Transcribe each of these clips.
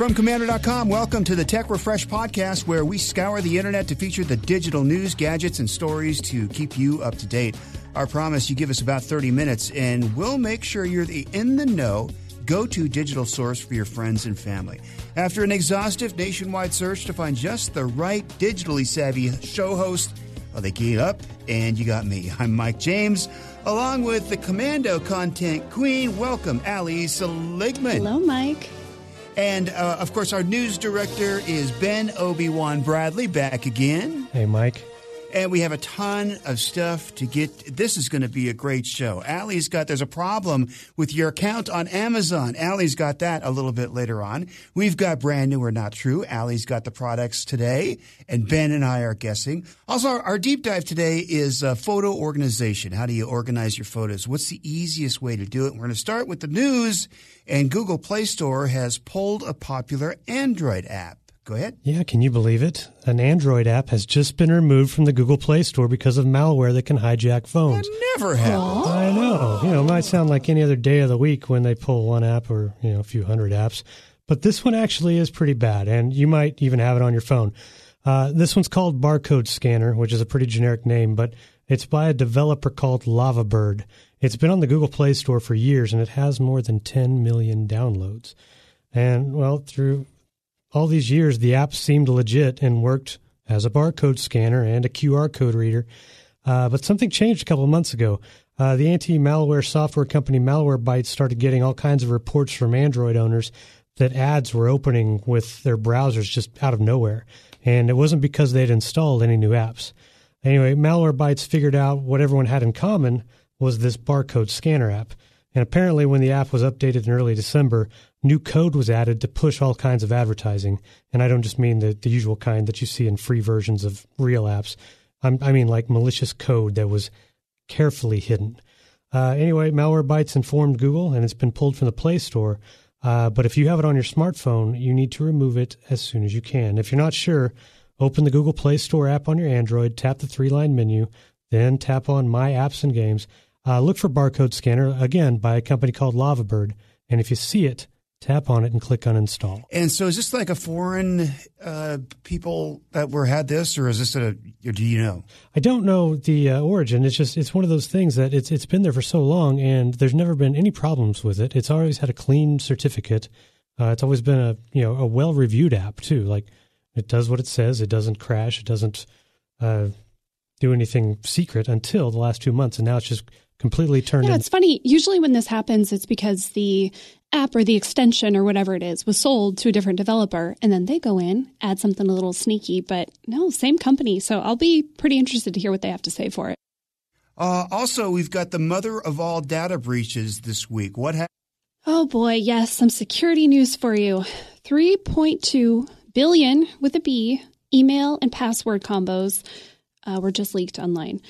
From Komando.com, welcome to the Tech Refresh podcast, where we scour the internet to feature the digital news, gadgets, and stories to keep you up to date. Our promise you give us about 30 minutes, and we'll make sure you're the in the know go to digital source for your friends and family. After an exhaustive nationwide search to find just the right digitally savvy show host, well, they gave up, and you got me. I'm Mike James, along with the Komando content queen. Welcome, Allie Seligman. Hello, Mike. And uh, of course, our news director is Ben Obi Wan Bradley back again. Hey, Mike. And we have a ton of stuff to get. This is going to be a great show. Allie's got, there's a problem with your account on Amazon. Allie's got that a little bit later on. We've got brand new or not true. Allie's got the products today, and Ben and I are guessing. Also, our, our deep dive today is uh, photo organization. How do you organize your photos? What's the easiest way to do it? We're going to start with the news, and Google Play Store has pulled a popular Android app. Go ahead. Yeah, can you believe it? An Android app has just been removed from the Google Play Store because of malware that can hijack phones. That never happened. I know. You know, it might sound like any other day of the week when they pull one app or, you know, a few hundred apps. But this one actually is pretty bad, and you might even have it on your phone. Uh, this one's called Barcode Scanner, which is a pretty generic name, but it's by a developer called Lavabird. It's been on the Google Play Store for years, and it has more than 10 million downloads. And, well, through all these years, the app seemed legit and worked as a barcode scanner and a QR code reader. Uh, but something changed a couple of months ago. Uh, the anti malware software company Malwarebytes started getting all kinds of reports from Android owners that ads were opening with their browsers just out of nowhere. And it wasn't because they'd installed any new apps. Anyway, Malwarebytes figured out what everyone had in common was this barcode scanner app. And apparently, when the app was updated in early December, new code was added to push all kinds of advertising. And I don't just mean the, the usual kind that you see in free versions of real apps. I'm, i mean like malicious code that was carefully hidden. Uh, anyway, Malwarebytes informed Google, and it's been pulled from the Play Store. Uh, but if you have it on your smartphone, you need to remove it as soon as you can. If you're not sure, open the Google Play Store app on your Android, tap the three line menu, then tap on My Apps and Games. Uh, look for Barcode Scanner, again, by a company called Lavabird. And if you see it, tap on it and click on install. And so, is this like a foreign uh, people that were had this, or is this a? Or do you know? I don't know the uh, origin. It's just it's one of those things that it's it's been there for so long, and there's never been any problems with it. It's always had a clean certificate. Uh, it's always been a you know a well reviewed app too. Like it does what it says. It doesn't crash. It doesn't uh, do anything secret until the last two months, and now it's just completely turned. Yeah, in- it's funny. Usually, when this happens, it's because the app or the extension or whatever it is was sold to a different developer and then they go in add something a little sneaky but no same company so i'll be pretty interested to hear what they have to say for it uh, also we've got the mother of all data breaches this week what happened oh boy yes some security news for you 3.2 billion with a b email and password combos uh, were just leaked online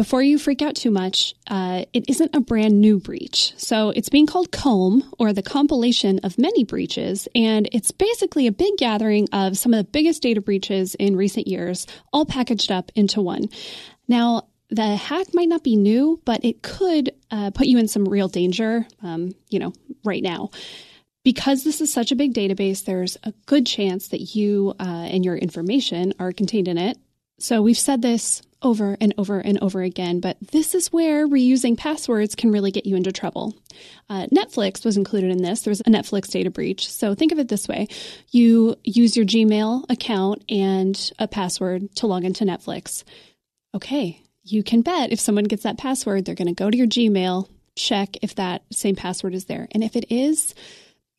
before you freak out too much, uh, it isn't a brand new breach. So it's being called Comb, or the compilation of many breaches, and it's basically a big gathering of some of the biggest data breaches in recent years, all packaged up into one. Now, the hack might not be new, but it could uh, put you in some real danger, um, you know, right now. Because this is such a big database, there's a good chance that you uh, and your information are contained in it. So we've said this over and over and over again, but this is where reusing passwords can really get you into trouble. Uh, Netflix was included in this. There was a Netflix data breach. So think of it this way you use your Gmail account and a password to log into Netflix. Okay, you can bet if someone gets that password, they're going to go to your Gmail, check if that same password is there. And if it is,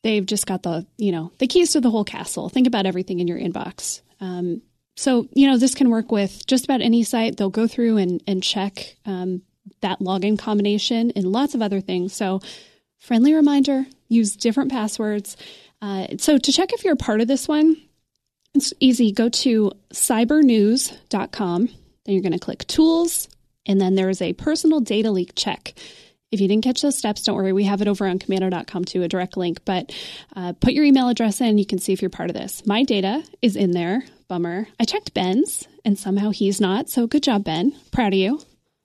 they've just got the, you know, the keys to the whole castle. Think about everything in your inbox. Um, so, you know, this can work with just about any site. They'll go through and, and check um, that login combination and lots of other things. So, friendly reminder use different passwords. Uh, so, to check if you're a part of this one, it's easy. Go to cybernews.com. Then you're going to click tools, and then there is a personal data leak check. If you didn't catch those steps, don't worry. We have it over on komando.com too, a direct link. But uh, put your email address in. You can see if you're part of this. My data is in there. Bummer. I checked Ben's, and somehow he's not. So good job, Ben. Proud of you.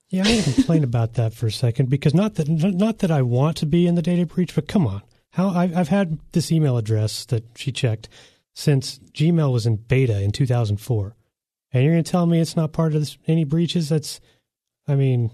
Yeah, I want to complain about that for a second because not that not that I want to be in the data breach, but come on, How I've, I've had this email address that she checked since Gmail was in beta in 2004, and you're going to tell me it's not part of this, any breaches? That's, I mean,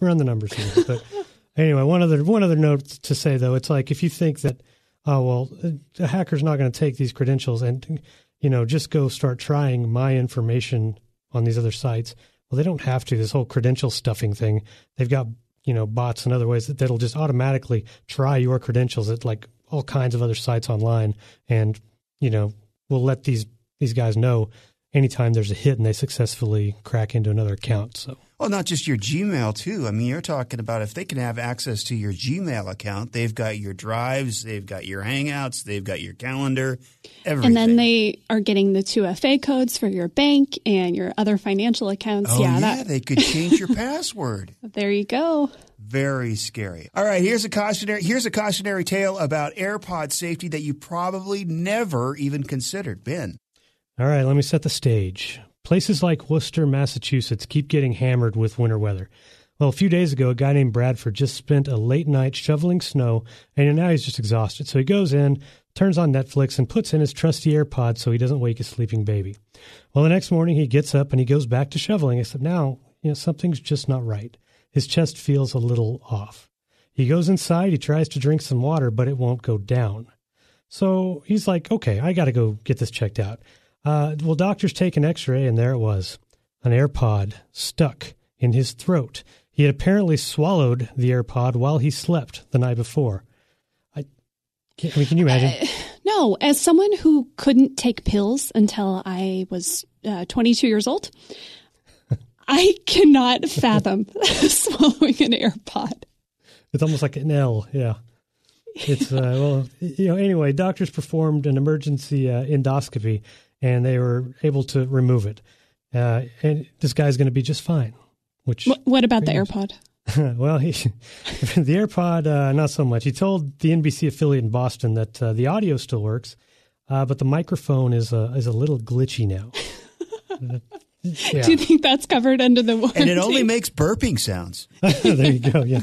run the numbers here. but anyway, one other one other note to say though, it's like if you think that, oh well, a hacker's not going to take these credentials and you know just go start trying my information on these other sites. Well, they don't have to. This whole credential stuffing thing, they've got you know bots and other ways that that'll just automatically try your credentials at like all kinds of other sites online, and you know will let these these guys know anytime there's a hit and they successfully crack into another account. So. Well, not just your Gmail, too. I mean, you're talking about if they can have access to your Gmail account, they've got your drives, they've got your Hangouts, they've got your calendar, everything. And then they are getting the 2FA codes for your bank and your other financial accounts. Oh, yeah, yeah that, they could change your password. there you go. Very scary. All right, here's a cautionary here's a cautionary tale about AirPod safety that you probably never even considered. Ben. All right, let me set the stage. Places like Worcester, Massachusetts keep getting hammered with winter weather. Well, a few days ago, a guy named Bradford just spent a late night shoveling snow, and now he's just exhausted. So he goes in, turns on Netflix, and puts in his trusty AirPods so he doesn't wake his sleeping baby. Well, the next morning he gets up and he goes back to shoveling, except now, you know, something's just not right. His chest feels a little off. He goes inside, he tries to drink some water, but it won't go down. So he's like, okay, I got to go get this checked out. Uh, well, doctors take an x ray, and there it was an AirPod stuck in his throat. He had apparently swallowed the AirPod while he slept the night before. I, I mean, can you imagine? Uh, no, as someone who couldn't take pills until I was uh, 22 years old, I cannot fathom swallowing an AirPod. It's almost like an L, yeah. It's uh, well, you know. Anyway, doctors performed an emergency uh, endoscopy and they were able to remove it. Uh, and this guy's going to be just fine. Which what about the AirPod? well, he, the AirPod, uh, not so much. He told the NBC affiliate in Boston that uh, the audio still works, uh, but the microphone is a is a little glitchy now. Yeah. Do you think that's covered under the warranty? And it only makes burping sounds. there you go. Yeah.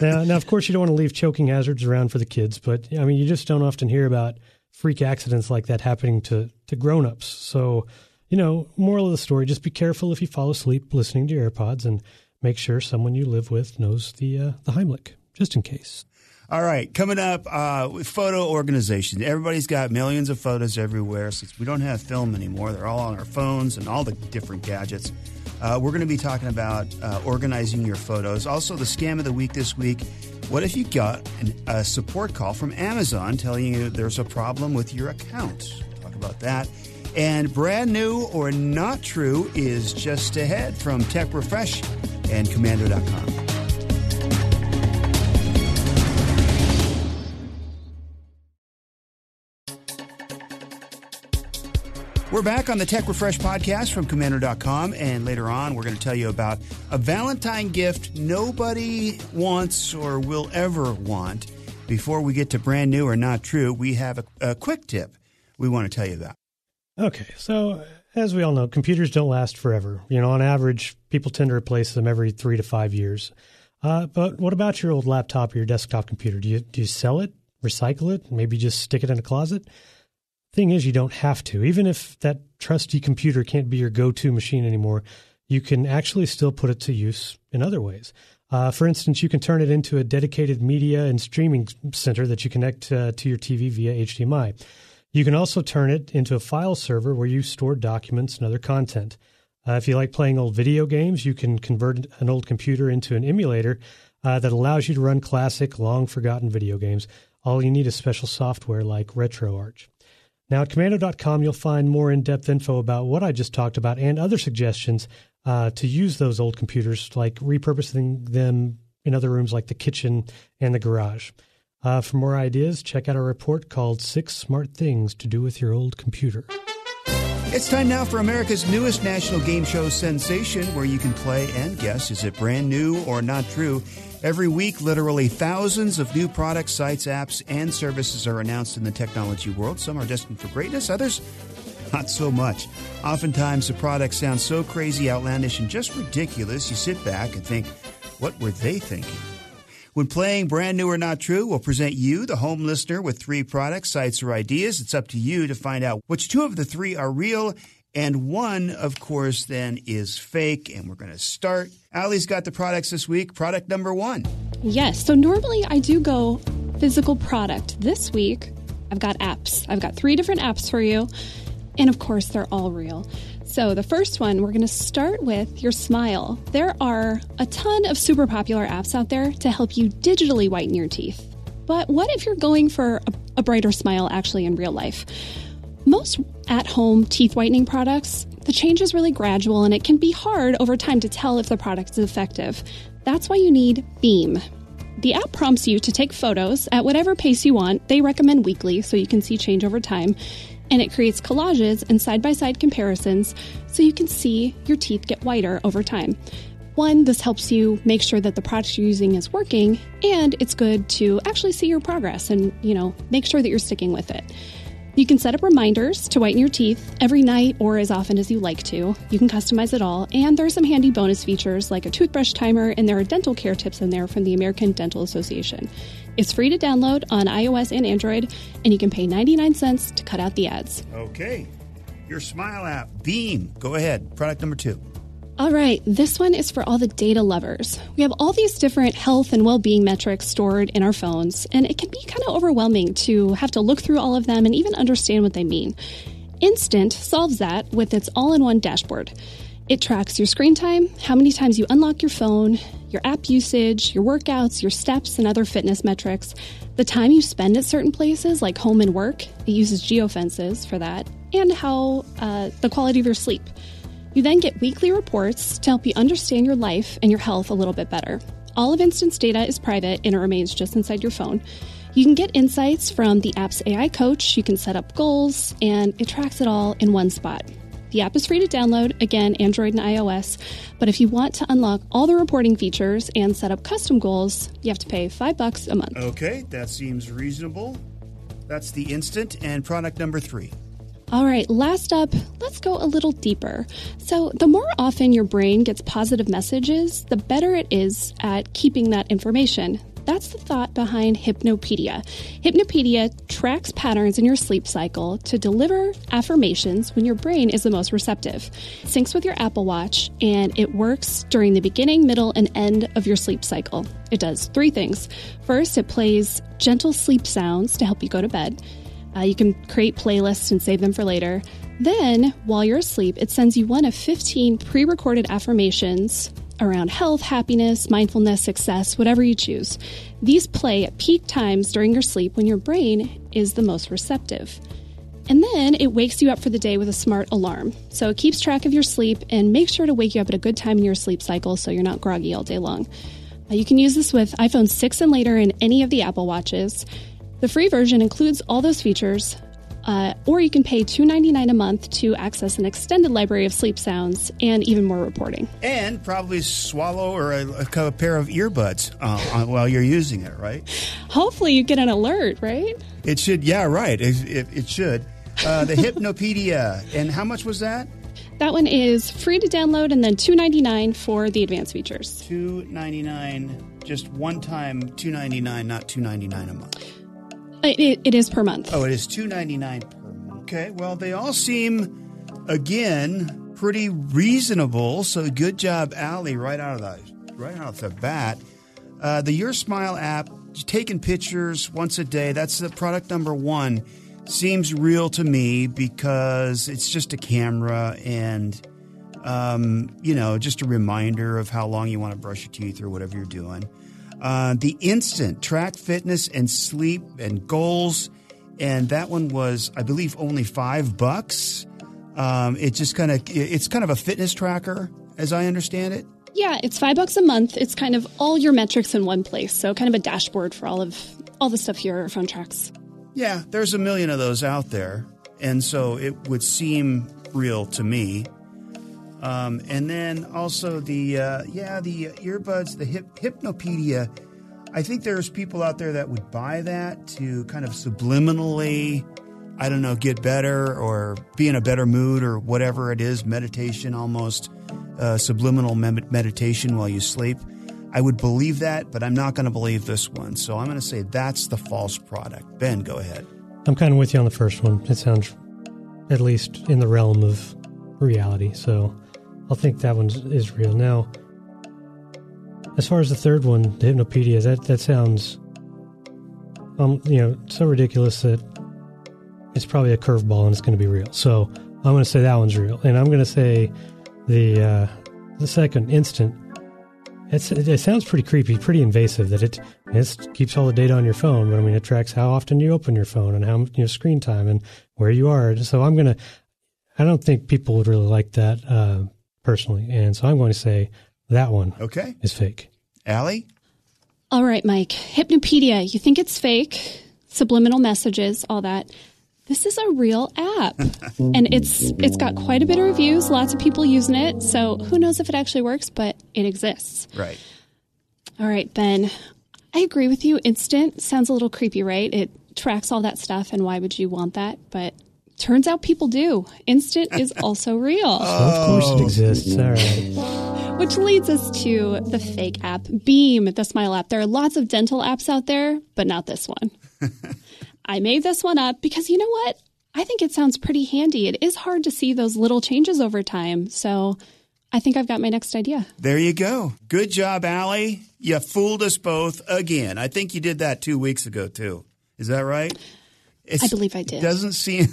Now, now, of course, you don't want to leave choking hazards around for the kids, but I mean, you just don't often hear about freak accidents like that happening to to grown-ups. So, you know, moral of the story, just be careful if you fall asleep listening to your AirPods and make sure someone you live with knows the uh, the Heimlich just in case. All right, coming up uh, with photo organization. Everybody's got millions of photos everywhere since we don't have film anymore. They're all on our phones and all the different gadgets. Uh, we're going to be talking about uh, organizing your photos. Also, the scam of the week this week what if you got an, a support call from Amazon telling you there's a problem with your account? Talk about that. And brand new or not true is just ahead from Tech Refresh and Komando.com. We're back on the Tech Refresh podcast from Komando.com, and later on, we're going to tell you about a Valentine gift nobody wants or will ever want. Before we get to brand new or not true, we have a, a quick tip we want to tell you about. Okay, so as we all know, computers don't last forever. You know, on average, people tend to replace them every three to five years. Uh, but what about your old laptop or your desktop computer? Do you do you sell it, recycle it, maybe just stick it in a closet? Thing is, you don't have to. Even if that trusty computer can't be your go to machine anymore, you can actually still put it to use in other ways. Uh, for instance, you can turn it into a dedicated media and streaming center that you connect uh, to your TV via HDMI. You can also turn it into a file server where you store documents and other content. Uh, if you like playing old video games, you can convert an old computer into an emulator uh, that allows you to run classic, long forgotten video games. All you need is special software like RetroArch. Now, at komando.com, you'll find more in depth info about what I just talked about and other suggestions uh, to use those old computers, like repurposing them in other rooms like the kitchen and the garage. Uh, for more ideas, check out our report called Six Smart Things to Do with Your Old Computer. It's time now for America's newest national game show sensation, where you can play and guess is it brand new or not true. Every week, literally thousands of new products, sites, apps, and services are announced in the technology world. Some are destined for greatness, others not so much. Oftentimes, the products sound so crazy, outlandish, and just ridiculous, you sit back and think, what were they thinking? When playing Brand New or Not True, we'll present you, the home listener, with three products, sites, or ideas. It's up to you to find out which two of the three are real and one, of course, then is fake. And we're going to start. Allie's got the products this week. Product number one. Yes. So normally I do go physical product. This week I've got apps. I've got three different apps for you. And of course, they're all real. So, the first one, we're going to start with your smile. There are a ton of super popular apps out there to help you digitally whiten your teeth. But what if you're going for a, a brighter smile actually in real life? Most at home teeth whitening products, the change is really gradual and it can be hard over time to tell if the product is effective. That's why you need Beam. The app prompts you to take photos at whatever pace you want. They recommend weekly so you can see change over time. And it creates collages and side by side comparisons so you can see your teeth get whiter over time. One, this helps you make sure that the product you're using is working, and it's good to actually see your progress and, you know, make sure that you're sticking with it. You can set up reminders to whiten your teeth every night or as often as you like to. You can customize it all, and there are some handy bonus features like a toothbrush timer, and there are dental care tips in there from the American Dental Association. It's free to download on iOS and Android, and you can pay 99 cents to cut out the ads. Okay. Your Smile app, Beam. Go ahead. Product number two. All right, this one is for all the data lovers. We have all these different health and well being metrics stored in our phones, and it can be kind of overwhelming to have to look through all of them and even understand what they mean. Instant solves that with its all in one dashboard. It tracks your screen time, how many times you unlock your phone, your app usage, your workouts, your steps, and other fitness metrics, the time you spend at certain places like home and work. It uses geofences for that, and how uh, the quality of your sleep. You then get weekly reports to help you understand your life and your health a little bit better. All of Instant's data is private and it remains just inside your phone. You can get insights from the app's AI coach, you can set up goals, and it tracks it all in one spot. The app is free to download, again, Android and iOS. But if you want to unlock all the reporting features and set up custom goals, you have to pay five bucks a month. Okay, that seems reasonable. That's the instant and product number three. All right, last up, let's go a little deeper. So, the more often your brain gets positive messages, the better it is at keeping that information. That's the thought behind Hypnopedia. Hypnopedia tracks patterns in your sleep cycle to deliver affirmations when your brain is the most receptive. It syncs with your Apple Watch and it works during the beginning, middle, and end of your sleep cycle. It does three things. First, it plays gentle sleep sounds to help you go to bed. Uh, you can create playlists and save them for later. Then, while you're asleep, it sends you one of 15 pre recorded affirmations around health, happiness, mindfulness, success, whatever you choose. These play at peak times during your sleep when your brain is the most receptive. And then it wakes you up for the day with a smart alarm. So it keeps track of your sleep and makes sure to wake you up at a good time in your sleep cycle so you're not groggy all day long. Uh, you can use this with iPhone 6 and later in any of the Apple Watches. The free version includes all those features, uh, or you can pay $2.99 a month to access an extended library of sleep sounds and even more reporting. And probably swallow or a, a pair of earbuds uh, while you're using it, right? Hopefully, you get an alert, right? It should, yeah, right. It, it, it should. Uh, the Hypnopedia. And how much was that? That one is free to download and then $2.99 for the advanced features. $2.99, just one time, $2.99, not $2.99 a month. It, it is per month. Oh, it is two ninety nine per month. Okay, well, they all seem again pretty reasonable. So good job, Allie, right out of the right out of the bat. Uh, the Your Smile app, taking pictures once a day. That's the product number one. Seems real to me because it's just a camera and, um, you know, just a reminder of how long you want to brush your teeth or whatever you're doing. Uh, the instant track fitness and sleep and goals, and that one was, I believe, only five bucks. Um, it just kind of it's kind of a fitness tracker, as I understand it. Yeah, it's five bucks a month. It's kind of all your metrics in one place, so kind of a dashboard for all of all the stuff your phone tracks. Yeah, there's a million of those out there, and so it would seem real to me. Um, and then also the uh, yeah the earbuds, the hip, Hypnopedia. I think there's people out there that would buy that to kind of subliminally, I don't know, get better or be in a better mood or whatever it is, meditation almost, uh, subliminal meditation while you sleep. I would believe that, but I'm not going to believe this one. So I'm going to say that's the false product. Ben, go ahead. I'm kind of with you on the first one. It sounds at least in the realm of reality. So I'll think that one is real. Now, as far as the third one, the Hypnopedia, that, that sounds, um, you know, so ridiculous that it's probably a curveball and it's going to be real. So I'm going to say that one's real. And I'm going to say the, uh, the second instant it's, it, sounds pretty creepy, pretty invasive. That it it keeps all the data on your phone, but I mean, it tracks how often you open your phone and how your screen time and where you are. So I'm gonna. I don't think people would really like that uh, personally, and so I'm going to say that one. Okay, is fake. Allie. All right, Mike. Hypnopedia. You think it's fake? Subliminal messages, all that. This is a real app, and it's it's got quite a bit of reviews. Lots of people using it. So who knows if it actually works, but it exists. Right. All right, Ben. I agree with you. Instant sounds a little creepy, right? It tracks all that stuff, and why would you want that? But turns out people do. Instant is also real. oh. Of course it oh. exists. All right. Which leads us to the fake app, Beam, the Smile app. There are lots of dental apps out there, but not this one. I made this one up because you know what? I think it sounds pretty handy. It is hard to see those little changes over time. So I think I've got my next idea. There you go. Good job, Allie. You fooled us both again. I think you did that two weeks ago, too. Is that right? It's, I believe I did. Doesn't seem.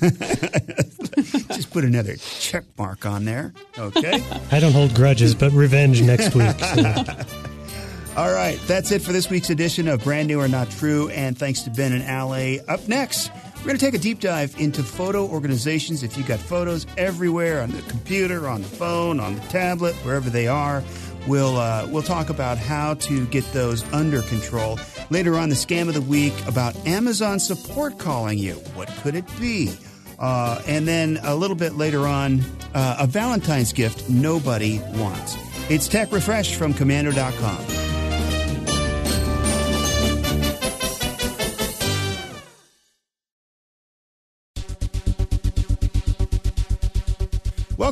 Just put another check mark on there. Okay. I don't hold grudges, but revenge next week. So. All right, that's it for this week's edition of Brand New or Not True. And thanks to Ben and Allie. Up next, we're going to take a deep dive into photo organizations. If you've got photos everywhere on the computer, on the phone, on the tablet, wherever they are, we'll uh, we'll talk about how to get those under control. Later on, the scam of the week about Amazon support calling you. What could it be? Uh, and then a little bit later on, uh, a Valentine's gift nobody wants. It's Tech Refresh from Komando.com.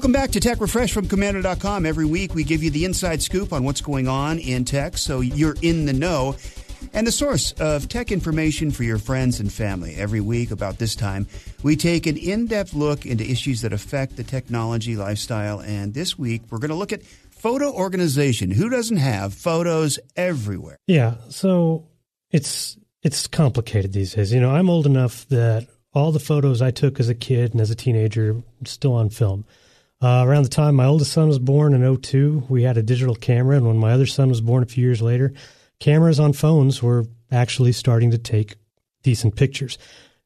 Welcome back to Tech Refresh from Komando.com. Every week we give you the inside scoop on what's going on in tech so you're in the know and the source of tech information for your friends and family. Every week, about this time, we take an in depth look into issues that affect the technology lifestyle. And this week, we're going to look at photo organization. Who doesn't have photos everywhere? Yeah. So it's it's complicated these days. You know, I'm old enough that all the photos I took as a kid and as a teenager still on film. Uh, around the time my oldest son was born in 02, we had a digital camera. And when my other son was born a few years later, cameras on phones were actually starting to take decent pictures.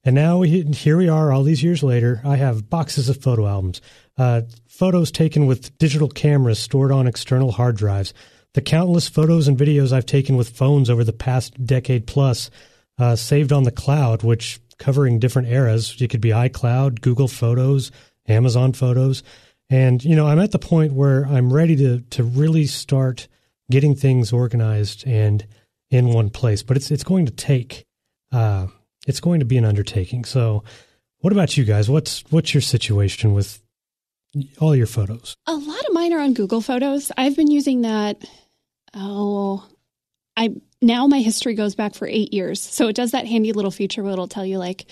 And now we, here we are, all these years later. I have boxes of photo albums, uh, photos taken with digital cameras stored on external hard drives. The countless photos and videos I've taken with phones over the past decade plus, uh, saved on the cloud, which covering different eras. It could be iCloud, Google Photos, Amazon Photos. And, you know, I'm at the point where I'm ready to, to really start getting things organized and in one place, but it's, it's going to take, uh, it's going to be an undertaking. So what about you guys? What's, what's your situation with all your photos? A lot of mine are on Google Photos. I've been using that. Oh, I now my history goes back for eight years. So it does that handy little feature where it'll tell you like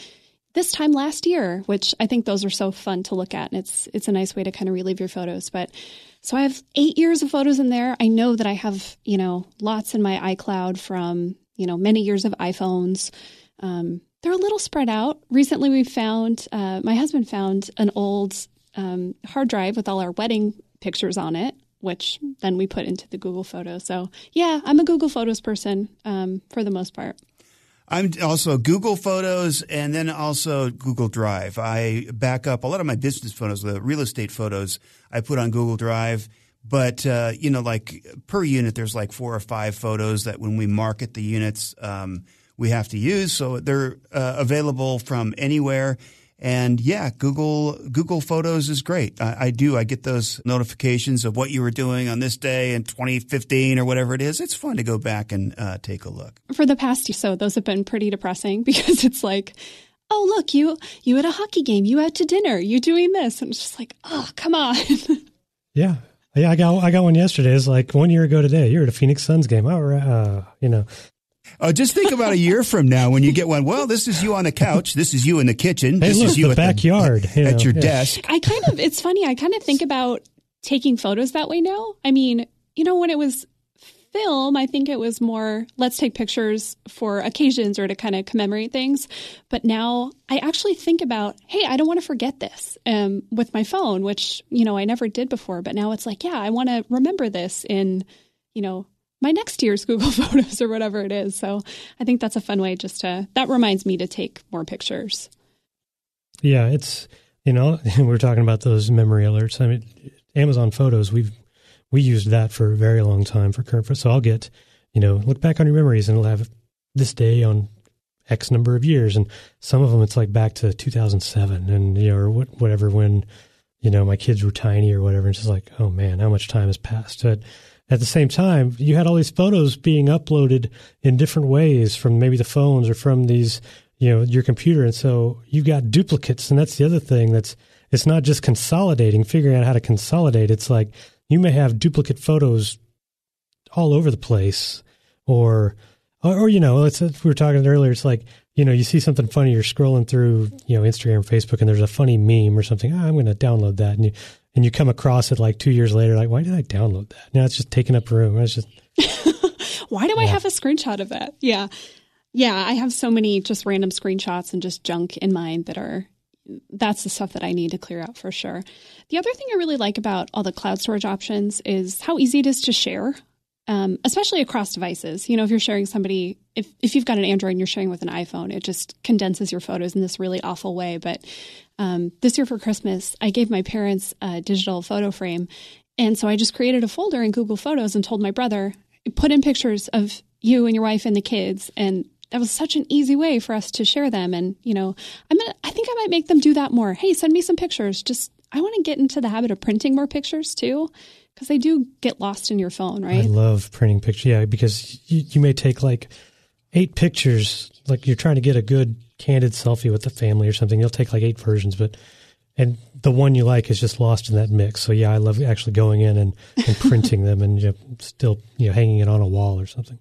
this time last year, which I think those are so fun to look at. And it's it's a nice way to kind of relive your photos. But so I have eight years of photos in there. I know that I have, you know, lots in my iCloud from, you know, many years of iPhones. Um, they're a little spread out. Recently, we found, uh, my husband found an old um, hard drive with all our wedding pictures on it, which then we put into the Google Photos. So, yeah, I'm a Google Photos person um, for the most part. I'm also Google Photos and then also Google Drive. I back up a lot of my business photos, the real estate photos I put on Google Drive. But, uh, you know, like per unit, there's like four or five photos that when we market the units, um, we have to use. So they're uh, available from anywhere. And yeah, Google Google Photos is great. I, I, do. I get those notifications of what you were doing on this day in 2015 or whatever it is. It's fun to go back and uh, take a look. For the past so, those have been pretty depressing because it's like, oh look, you you at a hockey game, you out to dinner, you doing this, and it's just like, oh come on. yeah, Yeah, I got I got one yesterday. It's like one year ago today. You're at a Phoenix Suns game. Oh, uh, you know. Oh, just think about a year from now when you get one. Well, this is you on the couch. This is you in the kitchen. Hey, this look, is you the at backyard the, you at know, your yeah. desk. I kind of, it's funny. I kind of think about taking photos that way now. I mean, you know, when it was film, I think it was more let's take pictures for occasions or to kind of commemorate things. But now I actually think about, hey, I don't want to forget this um, with my phone, which, you know, I never did before. But now it's like, yeah, I want to remember this in, you know, my next year's Google Photos or whatever it is. So I think that's a fun way just to, that reminds me to take more pictures. Yeah, it's you know we we're talking about those memory alerts. I mean, Amazon Photos we've we used that for a very long time for current. So I'll get you know look back on your memories and it'll have this day on X number of years, and some of them it's like back to 2007 and you know or what, whatever when you know my kids were tiny or whatever. And it's just like oh man, how much time has passed. But at the same time, you had all these photos being uploaded in different ways from maybe the phones or from these you know your computer. And so you've got duplicates. And that's the other thing that's it's not just consolidating figuring out how to consolidate. It's like you may have duplicate photos all over the place or or, or you know it's we were talking earlier. It's like you know you see something funny you're scrolling through you know instagram facebook and there's a funny meme or something. Oh, i'm going to download that. And you and you come across it like two years later like why did i download that now it's just taking up room it's just Why do I have a screenshot of that? Yeah. Yeah, I have so many just random screenshots and just junk in mind that are that's the stuff that I need to clear out for sure. The other thing I really like about all the cloud storage options is how easy it is to share, um, especially across devices. You know, if you're sharing somebody, if, if you've got an Android and you're sharing with an iPhone, it just condenses your photos in this really awful way. But um, this year for Christmas, I gave my parents a digital photo frame. And so I just created a folder in Google Photos and told my brother, put in pictures of you and your wife and the kids. And that was such an easy way for us to share them. And, you know, I'm gonna, I think I might make them do that more. Hey, send me some pictures. Just, I want to get into the habit of printing more pictures too, because they do get lost in your phone, right? I love printing pictures. Yeah, because you, you may take like eight pictures, like you're trying to get a good candid selfie with the family or something. You'll take like eight versions, but and the one you like is just lost in that mix. So yeah, I love actually going in and, and printing them and you know, still you know hanging it on a wall or something.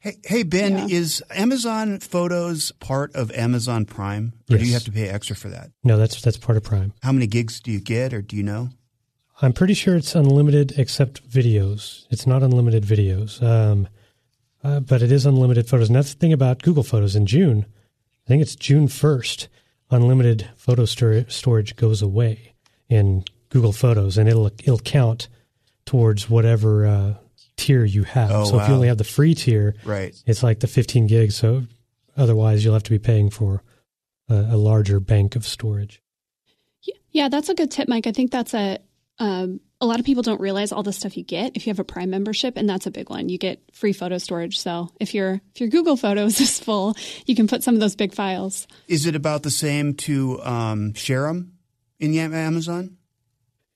Hey, hey Ben, Yeah. is Amazon Photos part of Amazon Prime, or do you have to pay extra for that? No, that's that's part of Prime. How many gigs do you get, or do you know? I'm pretty sure it's unlimited except videos. It's not unlimited videos, um, uh, but it is unlimited photos. And that's the thing about Google Photos. In June, I think it's June 1st, unlimited photo stor- storage goes away in Google Photos, and it'll it'll count towards whatever uh, tier you have. Oh, so if you only have the free tier, Right. it's like the 15 gigs. So otherwise, you'll have to be paying for a, a larger bank of storage. Yeah, that's a good tip, Mike. I think that's a um, a lot of people don't realize all the stuff you get if you have a Prime membership, and that's a big one. You get free photo storage. So if your if your Google Photos is full, you can put some of those big files. Is it about the same to um, share them in Amazon?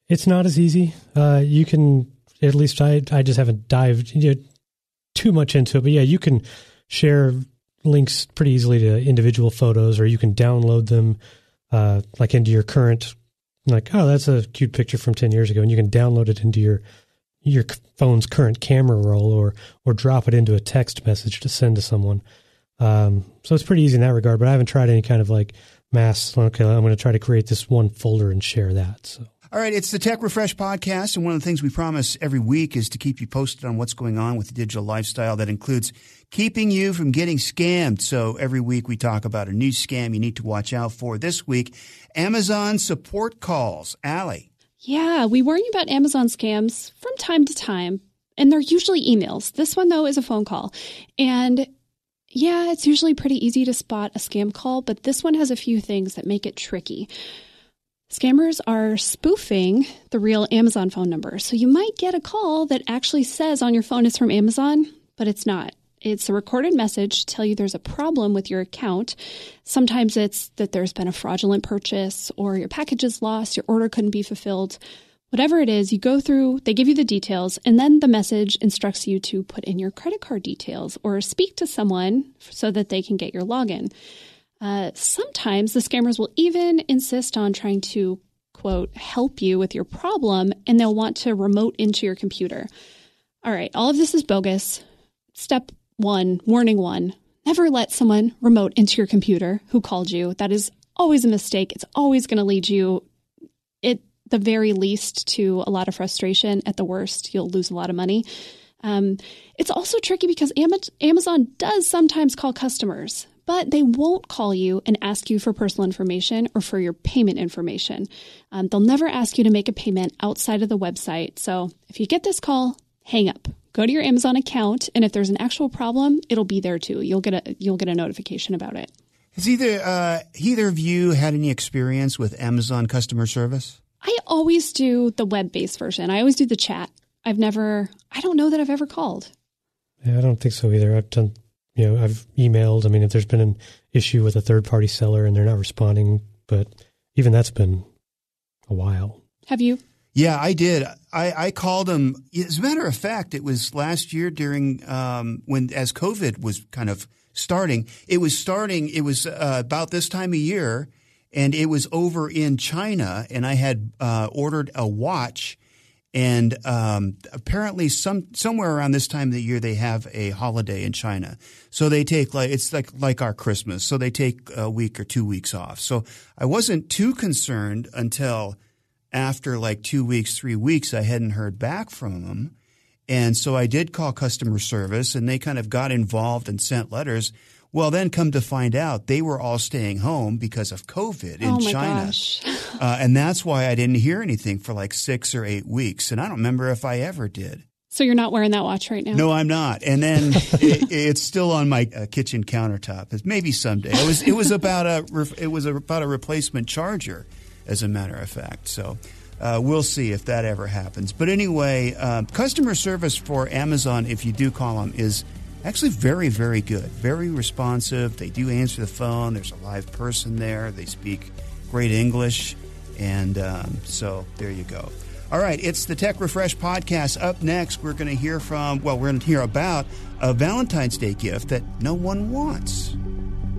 It's not as easy. Uh, you can at least I I just haven't dived you know, too much into it, but yeah, you can share links pretty easily to individual photos, or you can download them uh, like into your current. Like, oh, that's a cute picture from ten years ago, and you can download it into your your phone's current camera roll, or or drop it into a text message to send to someone. Um, so it's pretty easy in that regard. But I haven't tried any kind of like mass. Okay, I'm going to try to create this one folder and share that. So. All right, it's the Tech Refresh podcast, and one of the things we promise every week is to keep you posted on what's going on with the digital lifestyle. That includes keeping you from getting scammed. So every week we talk about a new scam you need to watch out for. This week, Amazon support calls. Allie. Yeah, we you about Amazon scams from time to time, and they're usually emails. This one, though, is a phone call. And yeah, it's usually pretty easy to spot a scam call, but this one has a few things that make it tricky. Scammers are spoofing the real Amazon phone number. So you might get a call that actually says on your phone it's from Amazon, but it's not. It's a recorded message to tell you there's a problem with your account. Sometimes it's that there's been a fraudulent purchase or your package is lost, your order couldn't be fulfilled. Whatever it is, you go through, they give you the details, and then the message instructs you to put in your credit card details or speak to someone so that they can get your login. Uh, sometimes the scammers will even insist on trying to quote, help you with your problem and they'll want to remote into your computer. All right, all of this is bogus. Step one, warning one never let someone remote into your computer who called you. That is always a mistake. It's always going to lead you, at the very least, to a lot of frustration. At the worst, you'll lose a lot of money. Um, it's also tricky because Amazon does sometimes call customers, but they won't call you and ask you for personal information or for your payment information. Um, they'll never ask you to make a payment outside of the website. So if you get this call, hang up. Go to your Amazon account, and if there's an actual problem, it'll be there too. You'll get a you'll get a notification about it. Has either uh, either of you had any experience with Amazon customer service? I always do the web based version. I always do the chat. I've never, I don't know that I've ever called. Yeah, I don't think so either. I've done, you know, I've emailed. I mean, if there's been an issue with a third party seller and they're not responding, but even that's been a while. Have you? Yeah, I did. I, I called them. As a matter of fact, it was last year during um, when as COVID was kind of starting. It was starting. It was uh, about this time of year, and it was over in China. And I had uh, ordered a watch, and um, apparently, some somewhere around this time of the year, they have a holiday in China. So they take like it's like like our Christmas. So they take a week or two weeks off. So I wasn't too concerned until after like two weeks, three weeks. I hadn't heard back from them, and so I did call customer service, and they kind of got involved and sent letters. Well, then come to find out, they were all staying home because of COVID in oh China. uh, and that's why I didn't hear anything for like six or eight weeks. And I don't remember if I ever did. So you're not wearing that watch right now? No, I'm not. And then it, it's still on my uh, kitchen countertop. It's maybe someday. It was it was about a it was about a replacement charger, as a matter of fact. So uh, we'll see if that ever happens. But anyway, uh, customer service for Amazon, if you do call them, is actually very, very good, very responsive. They do answer the phone. There's a live person there. They speak great English. And um, so there you go. All right, it's the Tech Refresh podcast. Up next, we're going to hear from, well, we're going to hear about a Valentine's Day gift that no one wants.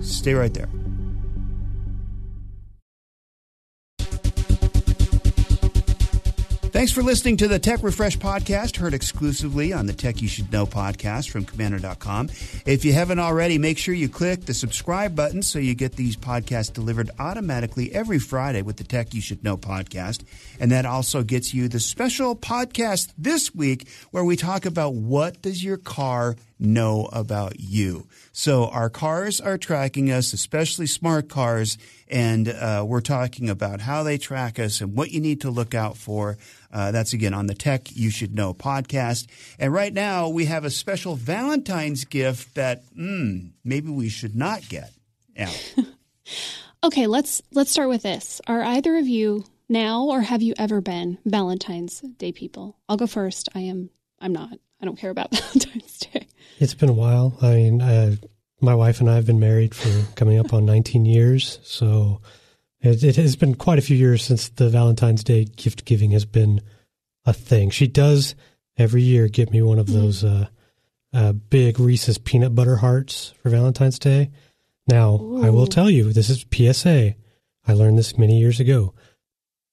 Stay right there. Thanks for listening to the Tech Refresh podcast, heard exclusively on the Tech You Should Know podcast from Komando.com. If you haven't already, make sure you click the subscribe button so you get these podcasts delivered automatically every Friday with the Tech You Should Know podcast. And that also gets you the special podcast this week where we talk about what does your car know about you. So our cars are tracking us, especially smart cars, and uh, we're talking about how they track us and what you need to look out for. Uh, that's again on the Tech You Should Know podcast. And right now we have a special Valentine's gift that mm, maybe we should not get. Yeah. okay, let's let's start with this. Are either of you now or have you ever been Valentine's Day people? I'll go first. I am I'm not. I don't care about Valentine's Day. It's been a while. I mean, uh, my wife and I have been married for coming up on 19 years, so it, it, has been quite a few years since the Valentine's Day gift giving has been a thing. She does every year get me one of mm-hmm. those uh, uh, big Reese's peanut butter hearts for Valentine's Day. Now, Ooh. I will tell you, this is PSA. I learned this many years ago.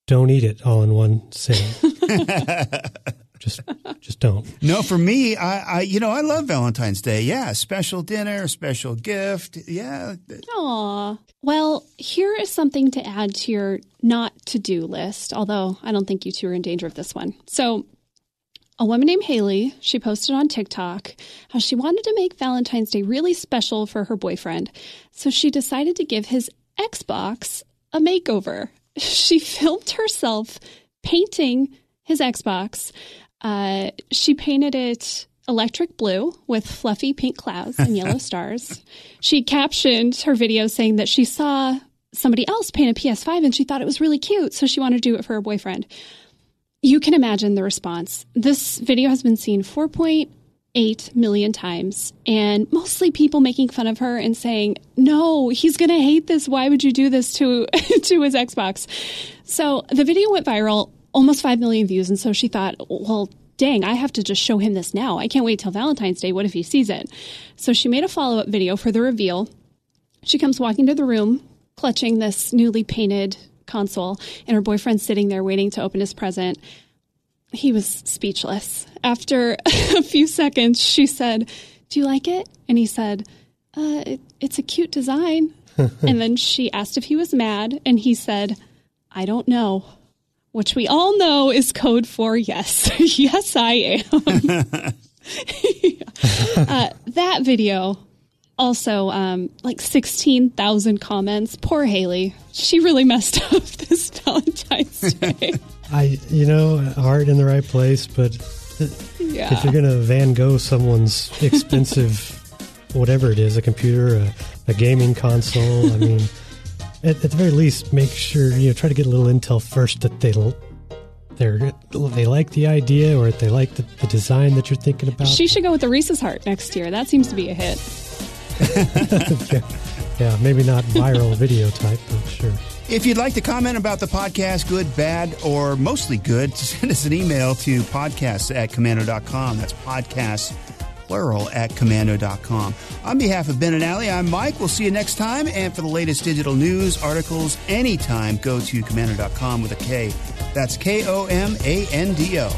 Don't eat it all in one sitting. just just don't. No, for me, I, I you know I love Valentine's Day. Yeah, special dinner, special gift. Yeah. Aw. Well, here is something to add to your not to do list. Although I don't think you two are in danger of this one. So. A woman named Haley, she posted on TikTok how she wanted to make Valentine's Day really special for her boyfriend. So she decided to give his Xbox a makeover. She filmed herself painting his Xbox uh, she painted it electric blue with fluffy pink clouds and yellow stars. She captioned her video saying that she saw somebody else paint a PS5 and she thought it was really cute, so she wanted to do it for her boyfriend. You can imagine the response. This video has been seen 4.8 million times, and mostly people making fun of her and saying, "No, he's going to hate this. Why would you do this to to his Xbox?" So the video went viral almost 5 million views. And so she thought, well, dang, I have to just show him this now. I can't wait till Valentine's Day. What if he sees it? So she made a follow up video for the reveal. She comes walking to the room, clutching this newly painted console, and her boyfriend's sitting there waiting to open his present. He was speechless. After a few seconds, she said, Do you like it? And he said, uh, it, It's a cute design. and then she asked if he was mad, and he said, I don't know. Which we all know is code for yes. yes, I am. uh, that video also um, like 16,000 comments. Poor Haley. She really messed up this Valentine's Day. I, you know, heart in the right place, but yeah. if you're going to Van Gogh someone's expensive, whatever it is, a computer, a, a gaming console, I mean, at, at, the very least, make sure, you know, try to get a little intel first that they'll. They're, they like the idea or if they like the, the design that you're thinking about. She should go with the Reese's Heart next year. That seems to be a hit. yeah, maybe not viral video type, but sure. If you'd like to comment about the podcast, good, bad, or mostly good, send us an email to podcasts at komando.com. That's podcasts, plural, at komando.com. On behalf of Ben and Allie, I'm Mike. We'll see you next time. And for the latest digital news, articles, anytime, go to komando.com with a K. That's K O M A N D O.